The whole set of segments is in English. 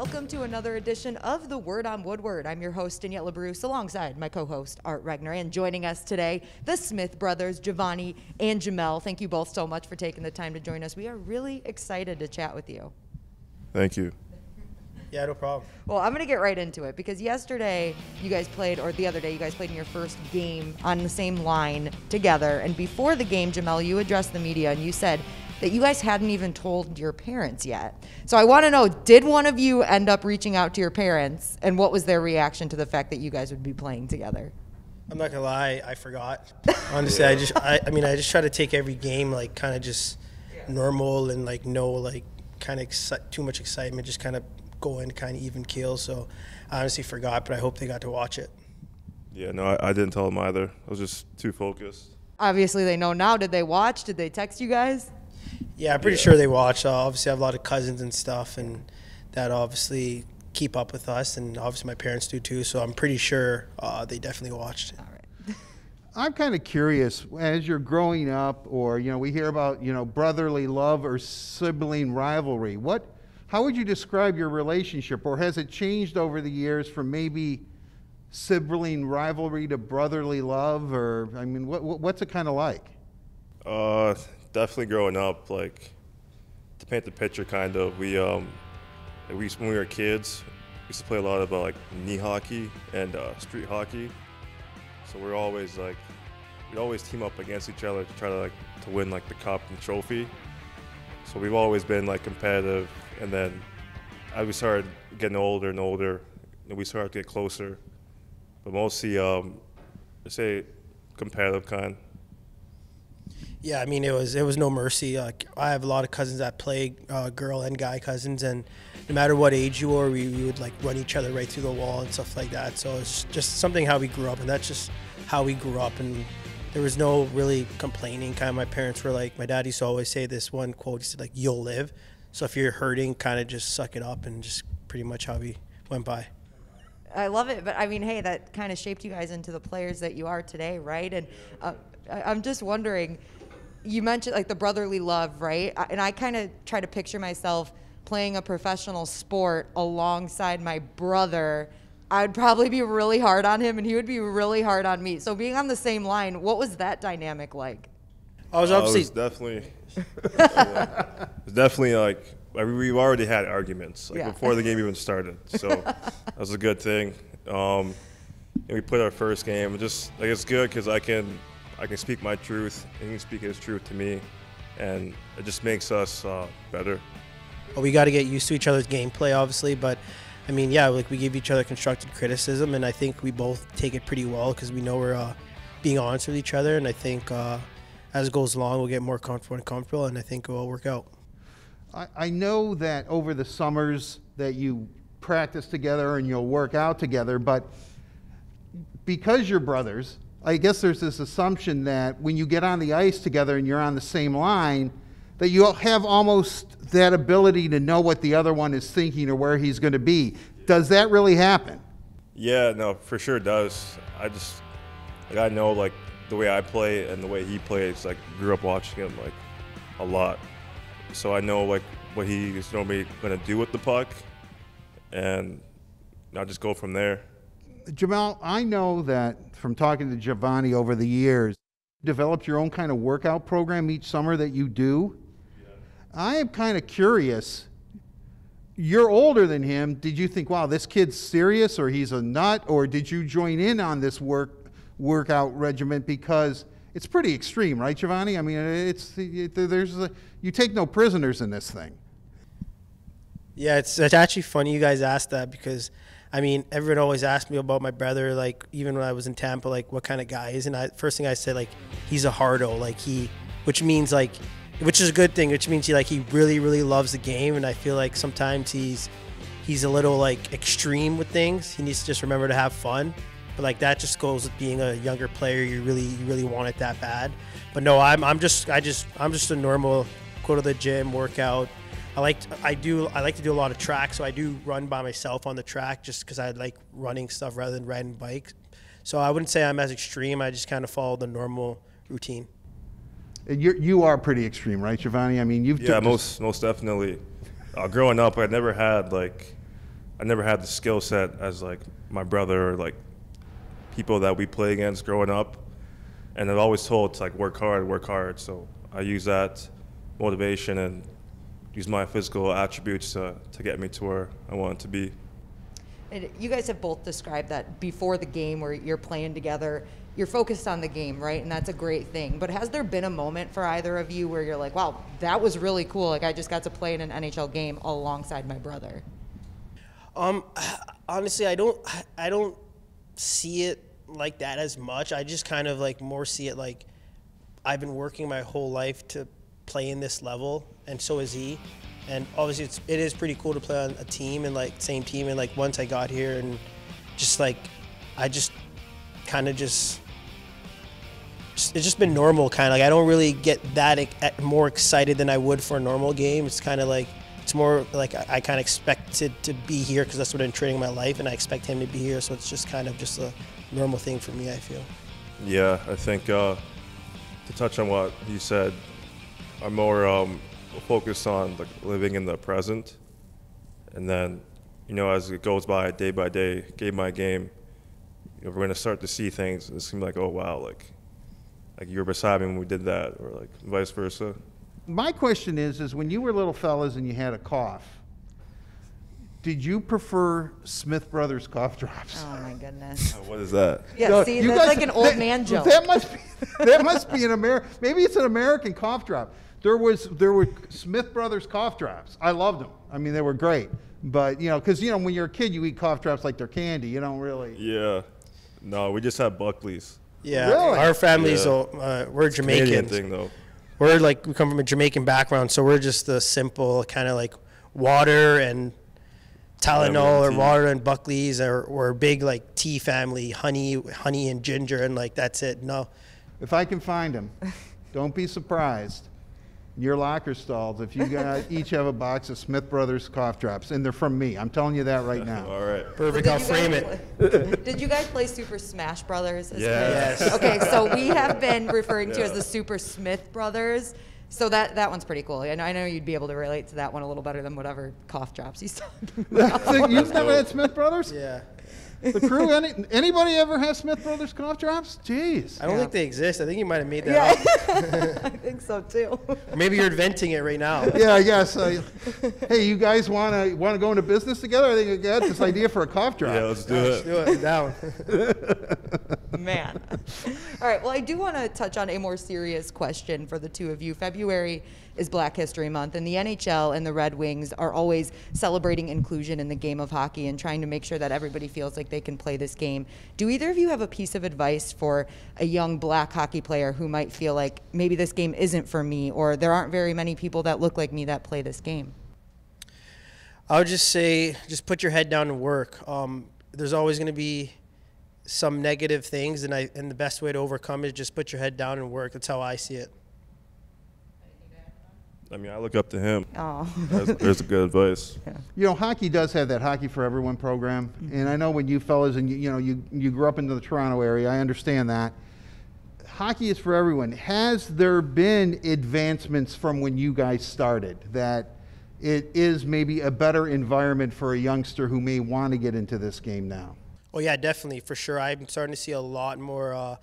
welcome to another edition of the Word on Woodward. I'm your host, Daniella Bruce, alongside my co host, Art Regner. And joining us today, the Smith brothers, Givani and Gemel. Thank you both so much for taking the time to join us. We are really excited to chat with you. Thank you. Yeah, no problem. Well, I'm going to get right into it because yesterday you guys played, or the other day you guys played in your first game on the same line together. And before the game, Gemel, you addressed the media and you said that you guys hadn't even told your parents yet. So I want to know did one of you end up reaching out to your parents and what was their reaction to the fact that you guys would be playing together? I'm not gonna lie, I forgot. Honestly, I just, I, I mean, I just try to take every game like kind of just normal and like no like kind of exci- too much excitement, just kind of go in kind of even keel. So I honestly forgot, but I hope they got to watch it. Yeah, no, I, I didn't tell them either. I was just too focused. Obviously, they know now. Did they watch? Did they text you guys? Yeah, I'm pretty Yeah. sure they watch. Uh, obviously, I have a lot of cousins and stuff, and that obviously keep up with us, and obviously my parents do too. So I'm pretty sure uh, they definitely watched. All right. I'm kind of curious as you're growing up, or you know, we hear about you know brotherly love or sibling rivalry. What, how would you describe your relationship, or has it changed over the years from maybe sibling rivalry to brotherly love, or I mean, what, what what's it kind of like? Uh, definitely growing up, like to paint the picture, kind of. We um, we when we were kids, we used to play a lot of uh, like knee hockey and uh, street hockey. So we're always like, we'd always team up against each other to try to like to win like the cup and trophy. So we've always been like competitive, and then as we started getting older and older, and we started to get closer. But mostly, um, I say competitive kind. Yeah, I mean it was it was no mercy. Like I have a lot of cousins that play uh, girl and guy cousins, and no matter what age you were, we, we would like run each other right through the wall and stuff like that. So it's just something how we grew up, and that's just how we grew up. And there was no really complaining. Kind of my parents were like, my dad used to always say this one quote. He said like, "You'll live." So if you're hurting, kind of just suck it up, and just pretty much how we went by. I love it, but I mean, hey, that kind of shaped you guys into the players that you are today, right? And uh, I'm just wondering, you mentioned like the brotherly love, right? And I kind of try to picture myself playing a professional sport alongside my brother. I'd probably be really hard on him, and he would be really hard on me. So being on the same line, what was that dynamic like? I was Uh, obviously it was definitely, it was definitely like I mean, we've already had arguments like Yeah. before the game even started, so that was a good thing. Um, and we played our first game. Just like it's good because I can I can speak my truth, and he can speak his truth to me, and it just makes us uh, better. we got to get used to each other's gameplay, obviously. But I mean, yeah, like we give each other constructive criticism, and I think we both take it pretty well because we know we're uh, being honest with each other. And I think uh, as it goes along, we'll get more comfortable and comfortable, and I think it will work out. I, I know that over the summers that you practice together and you'll work out together, but because you're brothers, I guess there's this assumption that when you get on the ice together and you're on the same line, that you have almost that ability to know what the other one is thinking or where he's going to be. Does that really happen? Yeah, no, for sure it does. I just like I know like the way I play and the way he plays. Like grew up watching him like a lot, so I know like what he is normally gonna do with the puck, and I just go from there. Gemel, I know that from talking to Givani over the years, you developed your own kind of workout program each summer that you do. I am kind of curious. You're older than him. Did you think, wow, this kid's serious or he's a nut? Or did you join in on this work workout regimen because it's pretty extreme, right, Givani? I mean, it's it, there's a, you take no prisoners in this thing. Yeah, it's, it's actually funny you guys asked that because, I mean, everyone always asked me about my brother. Like even when I was in Tampa, like what kind of guy is, and I first thing I said like he's a hardo, like he, which means like, which is a good thing, which means he like he really really loves the game, and I feel like sometimes he's he's a little like extreme with things. He needs to just remember to have fun. But like that just goes with being a younger player. You really you really want it that bad. But no, I'm I'm just I just I'm just a normal go to the gym, workout. I like I do I like to do a lot of track, so I do run by myself on the track just because I like running stuff rather than riding bikes. So I wouldn't say I'm as extreme. I just kind of follow the normal routine. You're, you are pretty extreme, right, Givani? I mean, you've Yeah, took- most most definitely. Uh, growing up, I never had like I never had the skill set as like my brother or like people that we play against growing up. And I've always told to like work hard, work hard. So I use that motivation and use my physical attributes to, to get me to where I want to be. And you guys have both described that before the game where you're playing together, you're focused on the game, right? And that's a great thing. But has there been a moment for either of you where you're like, wow, that was really cool? Like, I just got to play in an NHL game alongside my brother? Um, honestly, I don't, I don't see it like that as much. I just kind of like more see it like I've been working my whole life to play in this level, and so is he. And obviously, it's it is pretty cool to play on a team and like same team. And like once I got here, and just like I just kind of just. It's just been normal, kind of like I don't really get that more excited than I would for a normal game. It's kind of like it's more like I, I kind of expected to be here because that's what I'm training my life, and I expect him to be here. So it's just kind of just a normal thing for me. I feel. Yeah, I think uh, to touch on what you said, I'm more um, focused on like living in the present, and then, you know, as it goes by day by day, game by game, you know, we're gonna start to see things. and It's gonna be like, oh wow, like, like you were beside me when we did that, or like vice versa. My question is, is when you were little fellas and you had a cough, did you prefer Smith Brothers cough drops? Oh, my goodness. Oh, what is that? Yeah, No, see, you that's guys- like an old that- man joke. That must be that must be an American. Maybe it's an American cough drop. There was there were Smith Brothers cough drops. I loved them. I mean, they were great. But you know, because you know, when you're a kid, you eat cough drops like they're candy. You don't really. Yeah, no, we just have Buckley's. Yeah, Really? our family's Yeah. all, uh, we're Canadian Jamaicans. thing though. We're like we come from a Jamaican background, so we're just the simple kind of like water and Tylenol or water and Buckley's, or we're a big like tea family, honey, honey and ginger, and like that's it. No, If I can find them, don't be surprised. Your locker stalls, if you guys each have a box of Smith Brothers cough drops, and they're from me. I'm telling you that right now. All right. perfect. Did I'll frame guys it. Did you guys play Super Smash Brothers? as Yes. kids? Okay, so we have been referring to as the Super Smith Brothers. So that that one's pretty cool. I know, I know you'd be able to relate to that one a little better than whatever cough drops he's talking about. So You've never had Smith Brothers? Yeah, The crew? Any, anybody ever have Smith Brothers cough drops? Jeez. I don't Yeah. think they exist. I think you might have made that Yeah, up. I think so too. Maybe you're inventing it right now. Yeah, I guess. Uh, hey, you guys want to want to go into business together? I think I got this idea for a cough drop. Yeah, let's do it. Let's do it down. Man. All right. Well, I do want to touch on a more serious question for the two of you. February is Black History Month, and the NHL and the Red Wings are always celebrating inclusion in the game of hockey and trying to make sure that everybody feels like they can play this game. Do either of you have a piece of advice for a young black hockey player who might feel like maybe this game isn't for me, or there aren't very many people that look like me that play this game? I would just say, just put your head down and work. Um, there's always going to be some negative things, and I and the best way to overcome is just put your head down and work. That's how I see it. I mean, I look up to him. Oh. There's, there's a good advice. You know, hockey does have that Hockey for Everyone program, mm-hmm. and I know when you fellas and you, you know you you grew up in the Toronto area, I understand that. Hockey is for everyone. Has there been advancements from when you guys started that it is maybe a better environment for a youngster who may want to get into this game now? Oh yeah, definitely for sure. I'm starting to see a lot more uh,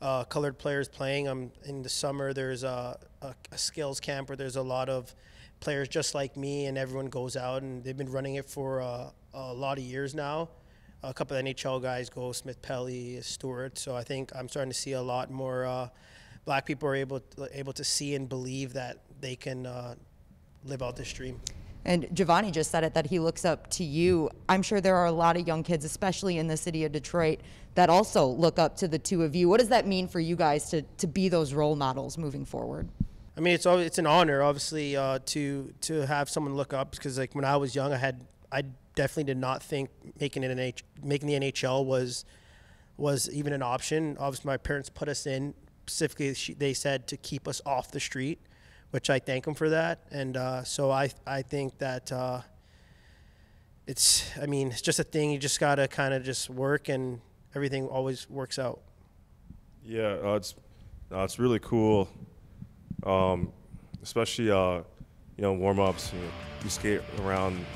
uh, colored players playing. Um, in the summer, there's a, a, a skills camp where there's a lot of players just like me, and everyone goes out and they've been running it for uh, a lot of years now. A couple of NHL guys go, Smith Pelly, Stewart. So I think I'm starting to see a lot more uh, black people are able able to see and believe that they can uh, live out this dream. And Givani just said it that he looks up to you. I'm sure there are a lot of young kids, especially in the city of Detroit, that also look up to the two of you. What does that mean for you guys to, to be those role models moving forward? I mean, it's it's an honor, obviously, uh, to to have someone look up because like when I was young, I had I definitely did not think making an making the NHL was was even an option. Obviously, my parents put us in specifically. They said to keep us off the street, which I thank them for that. And uh, so I I think that uh, it's I mean it's just a thing. You just gotta kind of just work, and everything always works out. Yeah, uh, it's uh, it's really cool, um, especially uh, you know warm ups. You, know, you skate around,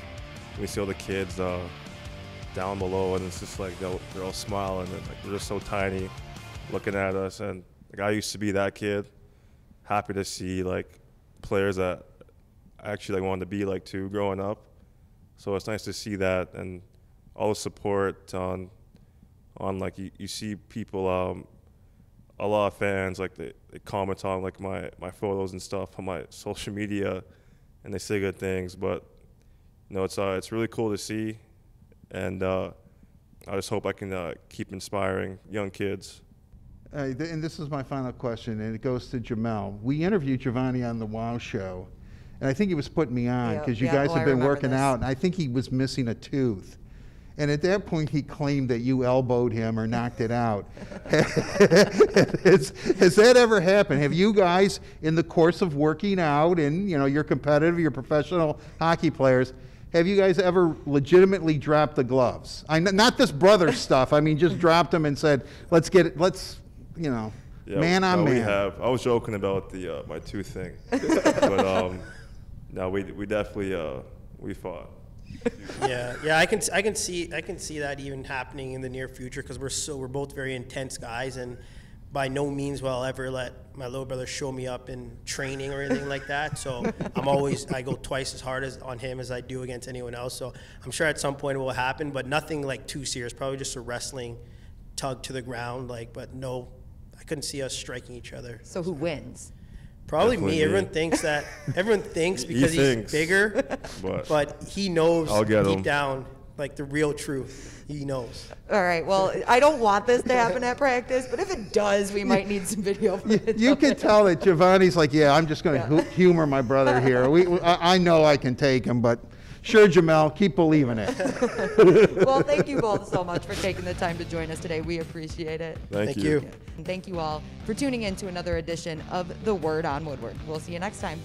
we see all the kids uh, down below, and it's just like they're, they're all smiling and like they're just so tiny, looking at us. And like I used to be that kid, happy to see like players that I actually like wanted to be like too growing up. So it's nice to see that and all the support on on like you, you see people um a lot of fans like they, they comment on like my my photos and stuff on my social media and they say good things but you know it's uh it's really cool to see and uh I just hope I can uh, keep inspiring young kids. Uh, th- and this is my final question, and it goes to Gemel. We interviewed Givani on the Wow Show, and I think he was putting me on Yeah, because you yeah, guys oh, have been working this. out, and I think he was missing a tooth. And at that point, he claimed that you elbowed him or knocked it out. has, has that ever happened? Have you guys, in the course of working out, and you know, you're competitive, you're professional hockey players, have you guys ever legitimately dropped the gloves? I not this brother stuff. I mean, just dropped them and said, "Let's get it. Let's, you know, Yeah, man on no, man." We have. I was joking about the uh, my two thing, but um, no, we we definitely uh, we fought. yeah, yeah, I can I can see I can see that even happening in the near future because we're so we're both very intense guys, and by no means will I ever let my little brother show me up in training or anything like that. So I'm always I go twice as hard as on him as I do against anyone else. So I'm sure at some point it will happen, but nothing like too serious. Probably just a wrestling tug to the ground, like. But no, I couldn't see us striking each other. So who wins? Probably Definitely me. me. Everyone thinks that. Everyone thinks He because he's bigger, But- but he knows I'll get deep him. down, like the real truth. He knows. All right. Well, I don't want this to happen at practice, but if it does, we might need some video footage. You of can tell that Givani's like, yeah, I'm just going to hu- humor my brother here. We, we- I, I know I can take him, but sure, Gemel, keep believing it. Well, thank you both so much for taking the time to join us today. We appreciate it. Thank, Thank you. you. And thank you all for tuning in to another edition of The Word on Woodward. We'll see you next time.